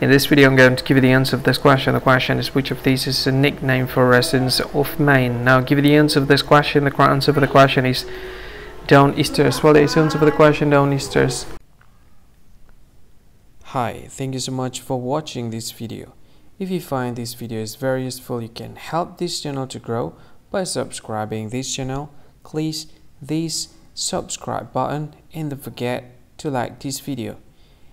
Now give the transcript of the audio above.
In this video I'm going to give you the answer of this question. The question is which of these is a nickname for residents of Maine? Now give you the answer of this question. The answer for the question is Down Easters. Well, the answer for the question Down Easters. Hi, thank you so much for watching this video. If you find this video is very useful, you can help this channel to grow by subscribing this channel. Please this subscribe button and don't forget to like this video.